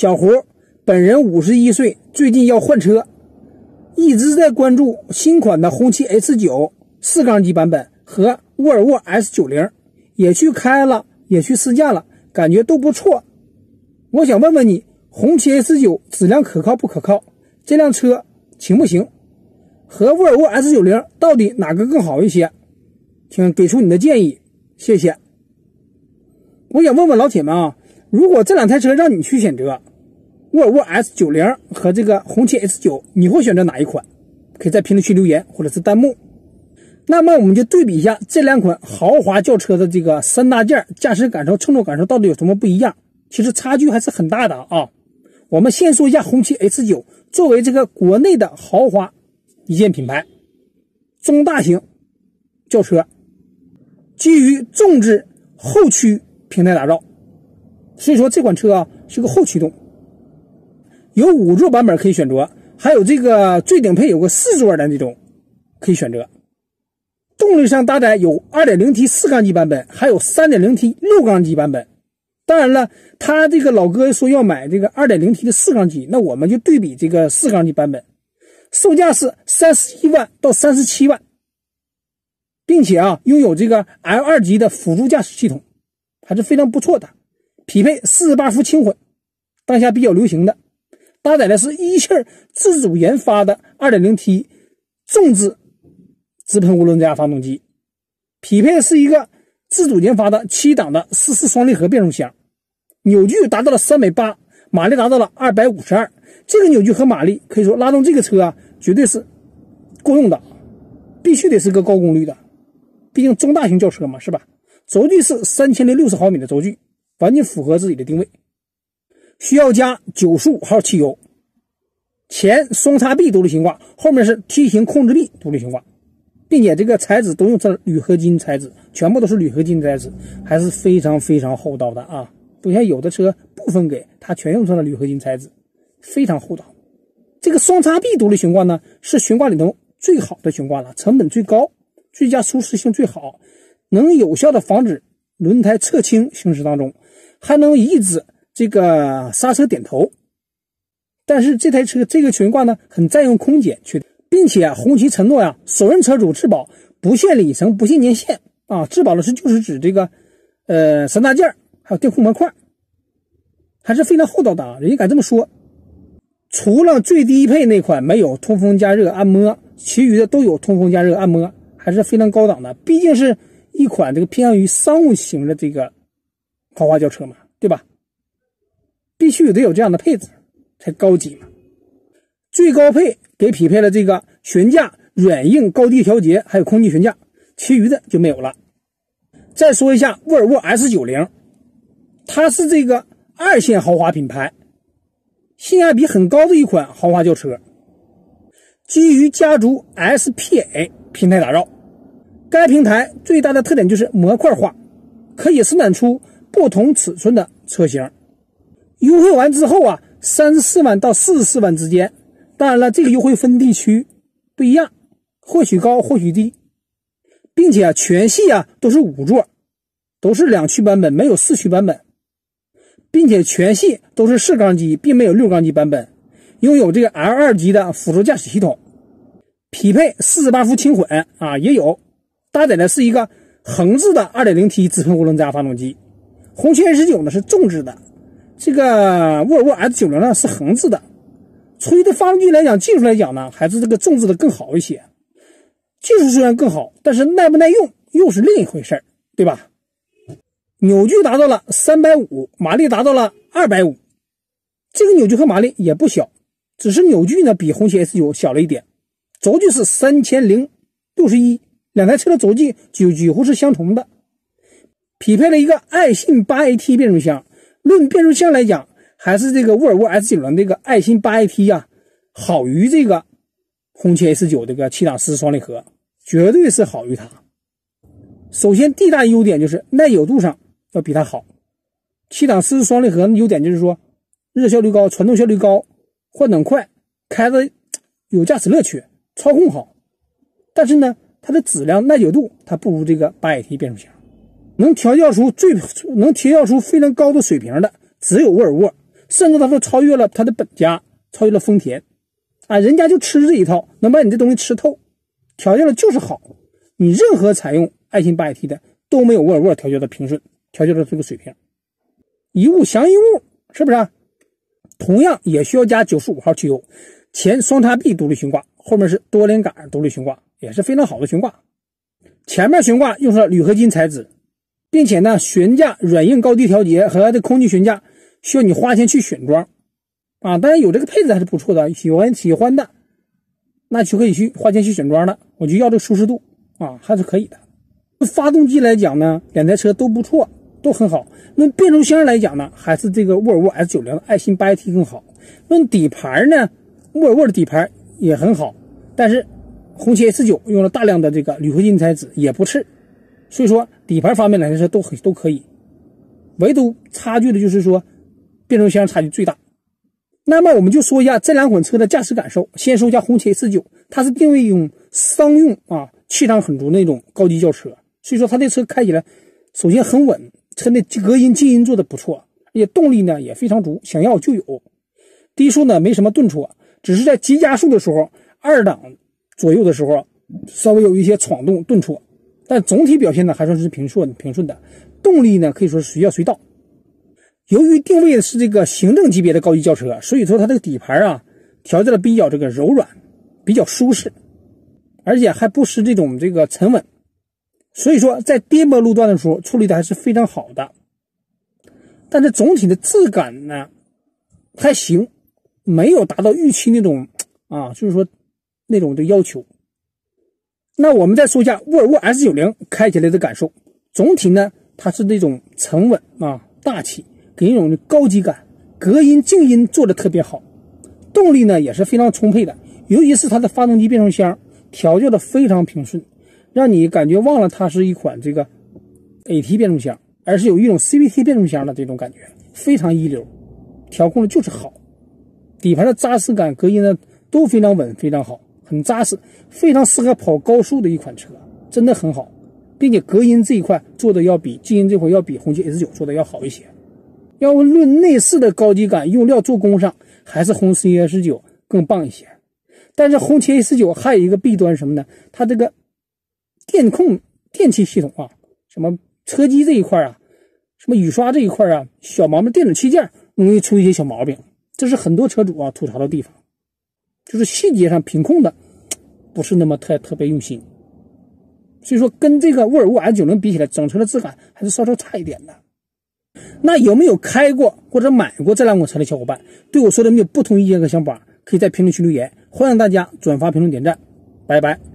小胡，本人五十一岁，最近要换车，一直在关注新款的红旗 H 九四缸机版本和沃尔沃 S 九零，也去开了，也去试驾了，感觉都不错。我想问问你，红旗 H 九质量可靠不可靠？这辆车行不行？和沃尔沃 S 九零到底哪个更好一些？请给出你的建议，谢谢。我想问问老铁们啊，如果这两台车让你去选择，沃尔沃 S 九零和这个红旗 S 九，你会选择哪一款？可以在评论区留言或者是弹幕。那么我们就对比一下这两款豪华轿车的这个三大件驾驶感受、乘坐感受到底有什么不一样？其实差距还是很大的啊。我们先说一下红旗 H 九，作为这个国内的豪华一线品牌，中大型轿车，基于纵置后驱平台打造，所以说这款车啊是个后驱动，有五座版本可以选择，还有这个最顶配有个四座的那种可以选择。动力上搭载有 2.0T 四缸机版本，还有 3.0T 六缸机版本。当然了，他这个老哥说要买这个 2.0T 的四缸机，那我们就对比这个四缸机版本，售价是三十一万到三十七万，并且啊，拥有这个 L2 级的辅助驾驶系统，还是非常不错的。匹配四十八伏轻混，当下比较流行的，搭载的是一汽自主研发的 2.0T 重置直喷涡轮增压发动机，匹配的是一个自主研发的七档的四四双离合变速箱。扭矩达到了三百八，马力达到了二百五十二。这个扭矩和马力可以说拉动这个车啊，绝对是够用的，必须得是个高功率的，毕竟中大型轿车嘛，是吧？轴距是三千零六十毫米的轴距，完全符合自己的定位。需要加九十五号汽油，前双叉臂独立悬挂，后面是梯形控制臂独立悬挂，并且这个材质都用这铝合金材质，全部都是铝合金材质，还是非常非常厚道的啊。不像有的车部分给它全用上了铝合金材质，非常厚道。这个双叉臂独立悬挂呢，是悬挂里头最好的悬挂了，成本最高，最佳舒适性最好，能有效的防止轮胎侧倾行驶当中，还能抑制这个刹车点头。但是这台车这个悬挂呢，很占用空间，去，并且红旗承诺呀，首任车主质保不限里程、不限年限啊，质保的是就是指这个呃三大件还有电控模块，还是非常厚道的啊！人家敢这么说。除了最低配那款没有通风加热按摩，其余的都有通风加热按摩，还是非常高档的。毕竟是一款这个偏向于商务型的这个豪华轿车嘛，对吧？必须得有这样的配置才高级嘛。最高配给匹配了这个悬架软硬高低调节，还有空气悬架，其余的就没有了。再说一下沃尔沃 S 九零，它是这个二线豪华品牌，性价比很高的一款豪华轿车，基于家族 SPA 平台打造。该平台最大的特点就是模块化，可以生产出不同尺寸的车型。优惠完之后啊，三十四万到四十四万之间。当然了，这个优惠分地区不一样，或许高，或许低。并且全系啊都是五座，都是两驱版本，没有四驱版本，并且全系都是四缸机，并没有六缸机版本。拥有这个 L 二级的辅助驾驶系统，匹配四十八伏轻混啊，也有搭载的是一个横置的 2.0T 直喷涡轮增压发动机。红旗 H 九呢是纵置的，这个沃尔沃 S 九零呢是横置的。从这发动机来讲，技术来讲呢，还是这个纵置的更好一些。技术虽然更好，但是耐不耐用又是另一回事儿，对吧？扭矩达到了三百五，马力达到了二百五，这个扭矩和马力也不小，只是扭矩呢比红旗 S 九小了一点。轴距是三千零六十一，两台车的轴距几几乎是相同的。匹配了一个爱信八 AT 变速箱，论变速箱来讲，还是这个沃尔沃 S 九零这个爱信八 AT 呀好于这个。红旗 S 九这个七档四双离合绝对是好于它。首先，第一大优点就是耐久度上要比它好。七档四双离合的优点就是说，热效率高，传动效率高，换挡快，开着有驾驶乐趣，操控好。但是呢，它的质量耐久度它不如这个八 AT 变速箱。能调教出最能调教出非常高的水平的只有沃尔沃，甚至它都超越了它的本家，超越了丰田，啊，人家就吃这一套，能把你这东西吃透，调教的就是好。你任何采用爱信八 AT 的都没有沃尔沃调教的平顺，调教的这个水平，一物降一物，是不是？同样也需要加九十五号汽油，前双叉臂独立悬挂，后面是多连杆独立悬挂，也是非常好的悬挂。前面悬挂用上铝合金材质，并且呢，悬架软硬高低调节和这空气悬架需要你花钱去选装啊。当然有这个配置还是不错的，喜欢喜欢的那就可以去花钱去选装了。我就要这个舒适度啊，还是可以的。发动机来讲呢，两台车都不错。都很好。论变速箱来讲呢，还是这个沃尔沃 S90 的爱信 8AT 更好。论底盘呢，沃尔沃的底盘也很好，但是红旗 S9 用了大量的这个铝合金材质，也不次。所以说底盘方面来说都很都可以，唯独差距的就是说变速箱差距最大。那么我们就说一下这两款车的驾驶感受。先说一下红旗 S9，它是定位一种商用啊，气场很足那种高级轿车，所以说它这车开起来首先很稳。车内隔音、静音做的不错，而且动力呢也非常足，想要就有。低速呢没什么顿挫，只是在急加速的时候，二档左右的时候稍微有一些闯动顿挫，但总体表现呢还算是平顺平顺的。动力呢可以说是随叫随到。由于定位的是这个行政级别的高级轿车，所以说它这个底盘啊调教的比较这个柔软，比较舒适，而且还不失这种这个沉稳。所以说，在颠簸路段的时候，处理的还是非常好的。但是总体的质感呢，还行，没有达到预期那种啊，就是说那种的要求。那我们再说一下沃尔沃 S90 开起来的感受。总体呢，它是那种沉稳啊，大气，给人一种高级感，隔音、静音做的特别好，动力呢也是非常充沛的，尤其是它的发动机变速箱调教的非常平顺。让你感觉忘了它是一款这个 AT 变速箱，而是有一种 CVT 变速箱的这种感觉，非常一流，调控的就是好，底盘的扎实感、隔音呢都非常稳，非常好，很扎实，非常适合跑高速的一款车，真的很好，并且隔音这一块做的要比静音这块要比红旗 S9 做的要好一些。要论内饰的高级感、用料、做工上，还是红旗 S9 更棒一些。但是红旗 S9 还有一个弊端什么呢？它这个。电控电器系统啊，什么车机这一块啊，什么雨刷这一块啊，小毛病，电子器件容易出一些小毛病，这是很多车主啊吐槽的地方，就是细节上品控的不是那么特特别用心，所以说跟这个沃尔沃 S 九零比起来，整车的质感还是稍稍差一点的。那有没有开过或者买过这两款车的小伙伴，对我说的没有不同意见和想法，可以在评论区留言，欢迎大家转发、评论、点赞，拜拜。